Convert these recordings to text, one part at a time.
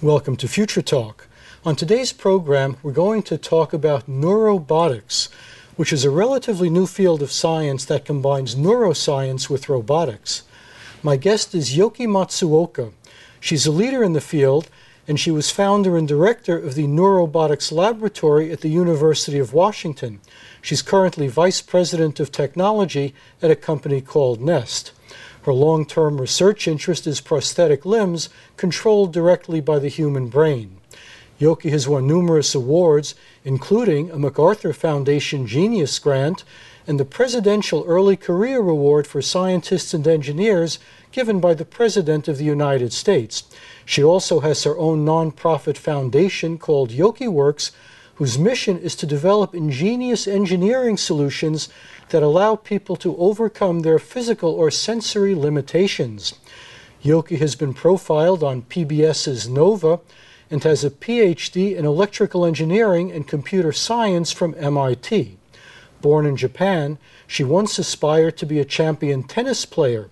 Welcome to Future Talk. On today's program, we're going to talk about neurobotics, which is a relatively new field of science that combines neuroscience with robotics. My guest is Yoky Matsuoka. She's a leader in the field, and she was founder and director of the Neurobotics Laboratory at the University of Washington. She's currently vice president of technology at a company called Nest. Her long term research interest is prosthetic limbs controlled directly by the human brain. Yoky has won numerous awards, including a MacArthur Foundation Genius Grant and the Presidential Early Career Award for Scientists and Engineers given by the President of the United States. She also has her own nonprofit foundation called YokyWorks, whose mission is to develop ingenious engineering solutions that allow people to overcome their physical or sensory limitations. Yoky has been profiled on PBS's Nova and has a PhD in electrical engineering and computer science from MIT. Born in Japan, she once aspired to be a champion tennis player.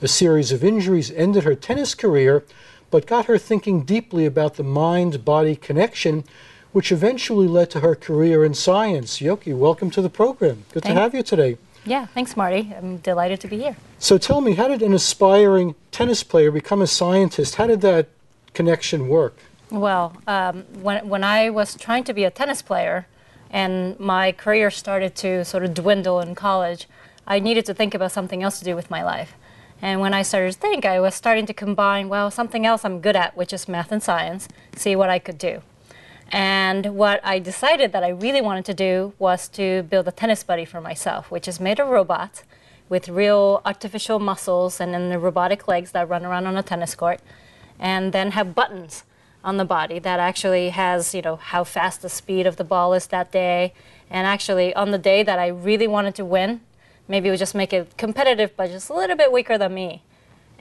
A series of injuries ended her tennis career, but got her thinking deeply about the mind body connection which eventually led to her career in science. Yoky, welcome to the program. Good Thank to have you today. Yeah, thanks, Marty. I'm delighted to be here. So tell me, how did an aspiring tennis player become a scientist? How did that connection work? Well, um, when, when I was trying to be a tennis player and my career started to sort of dwindle in college, I needed to think about something else to do with my life. And when I started to think, I was starting to combine, well, something else I'm good at, which is math and science, see what I could do. And what I decided that I really wanted to do was to build a tennis buddy for myself, which is made of robots with real artificial muscles and then the robotic legs that run around on a tennis court, and then have buttons on the body that actually has, you know, how fast the speed of the ball is that day. And actually, on the day that I really wanted to win, maybe it would just make it competitive, but just a little bit weaker than me.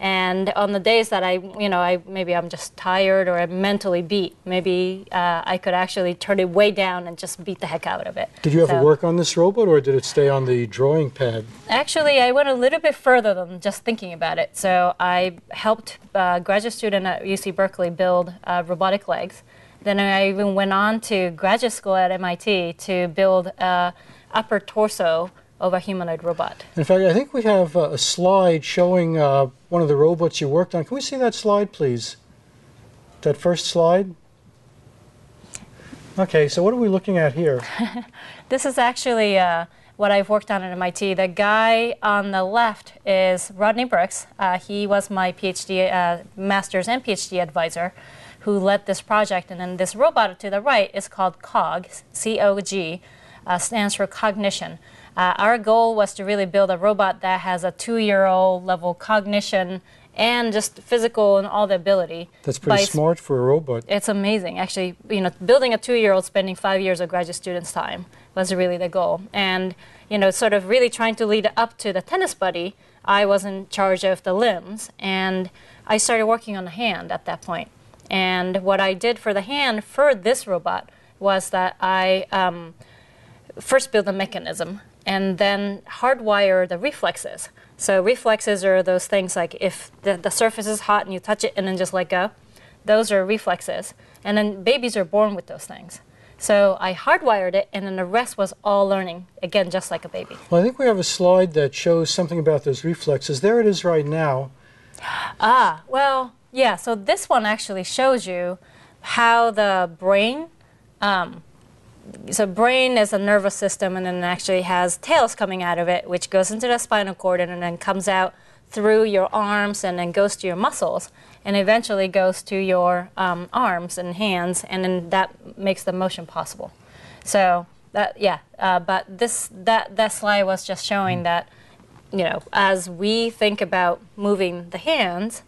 And on the days that I, you know, I maybe I'm just tired or I'm mentally beat, maybe uh, I could actually turn it way down and just beat the heck out of it. Did you ever So- work on this robot or did it stay on the drawing pad? Actually, I went a little bit further than just thinking about it. So I helped a graduate student at UC Berkeley build uh, robotic legs. Then I even went on to graduate school at MIT to build a upper torso of a humanoid robot. In fact, I think we have uh, a slide showing uh, one of the robots you worked on. Can we see that slide, please? That first slide? Okay, so what are we looking at here? This is actually uh, what I've worked on at MIT. The guy on the left is Rodney Brooks. Uh, he was my PhD, uh, master's and PhD advisor who led this project. And then this robot to the right is called COG, C O G, uh, stands for cognition. Uh, our goal was to really build a robot that has a two year old level cognition and just physical and all the ability. That's pretty smart for a robot. it's amazing, actually. You know, building a two-year-old, spending five years of graduate student's time was really the goal, and you know, sort of really trying to lead up to the tennis buddy. I was in charge of the limbs, and I started working on the hand at that point. And what I did for the hand for this robot was that I um, first built a mechanism and then hardwire the reflexes. So reflexes are those things like if the, the surface is hot and you touch it and then just let go. Those are reflexes. And then babies are born with those things. So I hardwired it and then the rest was all learning, again, just like a baby. Well, I think we have a slide that shows something about those reflexes. There it is right now. Ah, well, yeah, so this one actually shows you how the brain, um, so brain is a nervous system and then it actually has tails coming out of it, which goes into the spinal cord and then comes out through your arms and then goes to your muscles and eventually goes to your um, arms and hands and then that makes the motion possible. So that, yeah, uh, but this, that, that slide was just showing that, you know, as we think about moving the hands,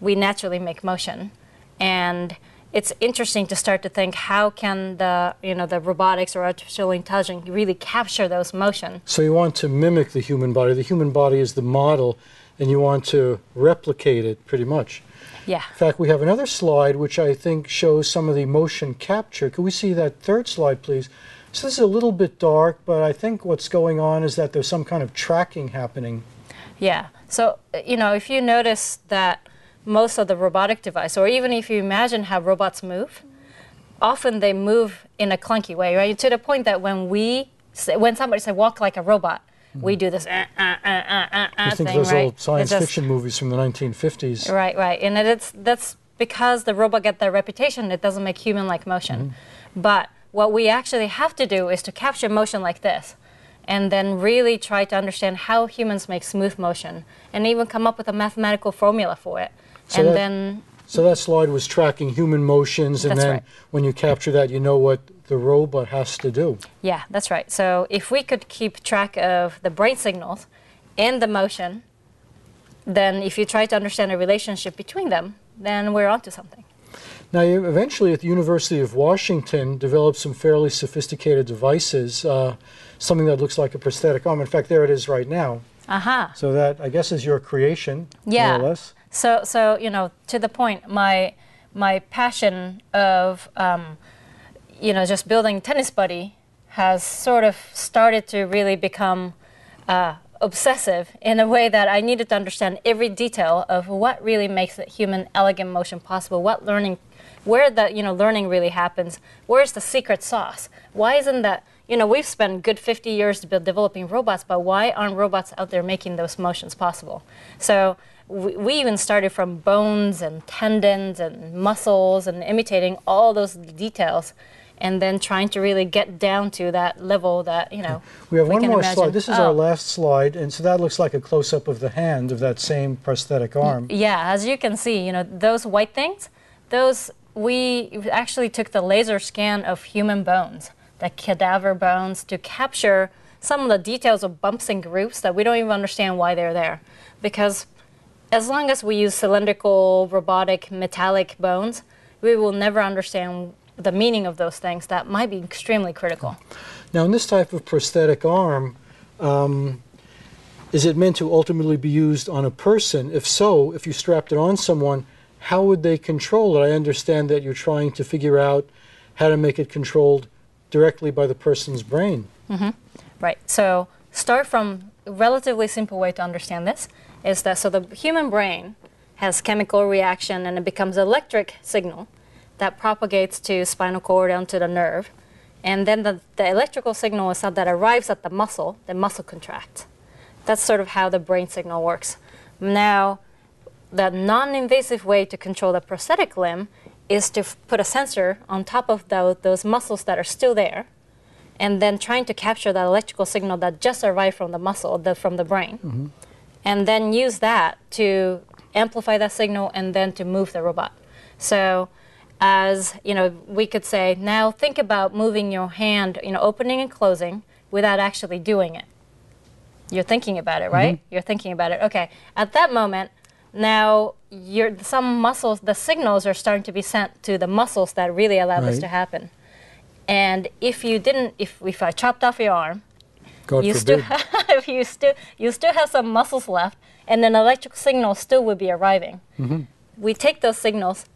we naturally make motion and it's interesting to start to think how can the you know the robotics or artificial intelligence really capture those motion So you want to mimic the human body. The human body is the model, and you want to replicate it pretty much. yeah In fact, we have another slide which I think shows some of the motion capture. Can we see that third slide, please? So this is a little bit dark, but I think what's going on is that there's some kind of tracking happening. yeah so you know if you notice that most of the robotic device, or even if you imagine how robots move, often they move in a clunky way, right? To the point that when we, say, when somebody say walk like a robot, we do this uh, uh, uh, uh, uh, think thing, those right? old science just- fiction movies from the 1950s. Right, right, and it's that's because the robot get that reputation. It doesn't make human-like motion, but what we actually have to do is to capture motion like this, and then really try to understand how humans make smooth motion, and even come up with a mathematical formula for it, So and that- then So that slide was tracking human motions, and then right. when you capture that, you know what the robot has to do. Yeah, that's right. So if we could keep track of the brain signals and the motion, then if you try to understand the relationship between them, then we're onto something. Now, you eventually at the University of Washington developed some fairly sophisticated devices, uh, something that looks like a prosthetic arm. In fact, there it is right now. Aha. So that I guess is your creation, Yeah. more or less. So, so you know, to the point, my my passion of um, you know just building tennis buddy has sort of started to really become uh, obsessive in a way that I needed to understand every detail of what really makes the human elegant motion possible, what learning, where the you know learning really happens, where's the secret sauce? Why isn't that? You know, we've spent good 50 years developing robots, but why aren't robots out there making those motions possible? So we, we even started from bones and tendons and muscles and imitating all those details and then trying to really get down to that level that, you know, We have one can more imagine. slide. This is Oh. our last slide, and so that looks like a close-up of the hand of that same prosthetic arm. Yeah, as you can see, you know, those white things, those we actually took the laser scan of human bones, the cadaver bones, to capture some of the details of bumps and grooves that we don't even understand why they're there. Because as long as we use cylindrical, robotic, metallic bones, we will never understand the meaning of those things that might be extremely critical. Now, in this type of prosthetic arm, um, is it meant to ultimately be used on a person? If so, if you strapped it on someone, how would they control it? I understand that you're trying to figure out how to make it controlled directly by the person's brain. Right. So start from a relatively simple way to understand this is that so the human brain has chemical reaction and it becomes electric signal that propagates to spinal cord onto the nerve. And then the, the electrical signal is that arrives at the muscle, the muscle contracts. That's sort of how the brain signal works. Now, the non-invasive way to control the prosthetic limb is to put a sensor on top of tho- those muscles that are still there and then trying to capture that electrical signal that just arrived from the muscle, the, from the brain, mm-hmm. And then use that to amplify that signal and then to move the robot. So, as you know, we could say, now think about moving your hand, you know, opening and closing without actually doing it. You're thinking about it, right? Mm-hmm. You're thinking about it. Okay. At that moment, now you're, some muscles, the signals are starting to be sent to the muscles that really allow this to happen. And if you didn't, if, if I chopped off your arm, God you still, forbid. if you still, you still have some muscles left, and an electrical signal still would be arriving. Mm-hmm. We take those signals,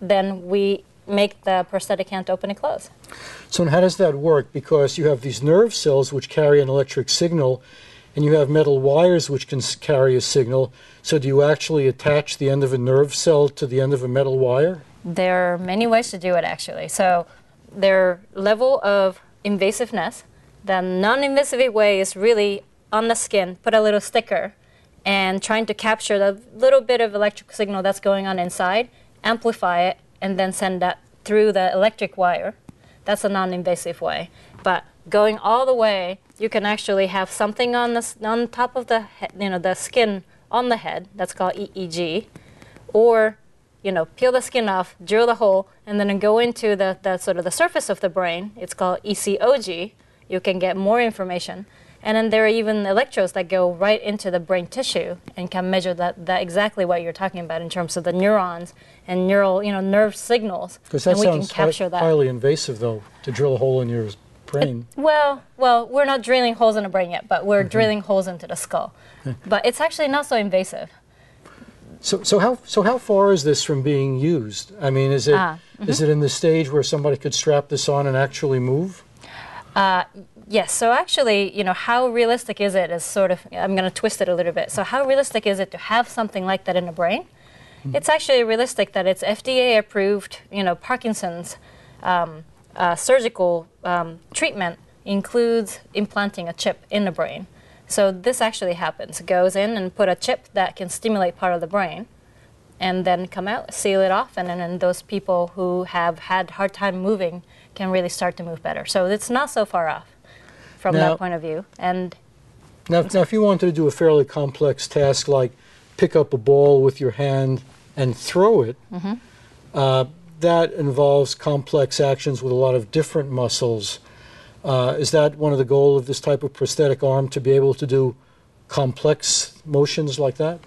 then we make the prosthetic hand open and close. So, how does that work? Because you have these nerve cells which carry an electric signal, and you have metal wires which can carry a signal. So, do you actually attach the end of a nerve cell to the end of a metal wire? There are many ways to do it, actually. So, their level of invasiveness. The non-invasive way is really on the skin, put a little sticker, and trying to capture the little bit of electrical signal that's going on inside, amplify it, and then send that through the electric wire. That's a non-invasive way. But going all the way, you can actually have something on the on top of the he- you know the skin on the head. That's called EEG, or you know peel the skin off, drill the hole, and then go into the, the sort of the surface of the brain. It's called ECOG. You can get more information. And then there are even electrodes that go right into the brain tissue and can measure that, that exactly what you're talking about in terms of the neurons and neural, you know, nerve signals. Because that and we can sounds hi- capture that. highly invasive, though, to drill a hole in your brain. Well, well, we're not drilling holes in the brain yet, but Mm-hmm. we're drilling holes into the skull. But it's actually not so invasive. So, so how so how far is this from being used? I mean, is it is Ah, it in the stage where somebody could strap this on and actually move? Yes. So actually, you know, how realistic is it? Is sort of I'm going to twist it a little bit. So how realistic is it to have something like that in the brain? It's actually realistic that it's FDA approved, you know, Parkinson's um, uh, surgical um, treatment includes implanting a chip in the brain. So this actually happens. It goes in and put a chip that can stimulate part of the brain and then come out, seal it off, and then and those people who have had hard time moving can really start to move better. So it's not so far off from Now- that point of view. And Now, now, if you wanted to do a fairly complex task like pick up a ball with your hand and throw it, uh, that involves complex actions with a lot of different muscles. Uh, is that one of the goal of this type of prosthetic arm to be able to do complex motions like that?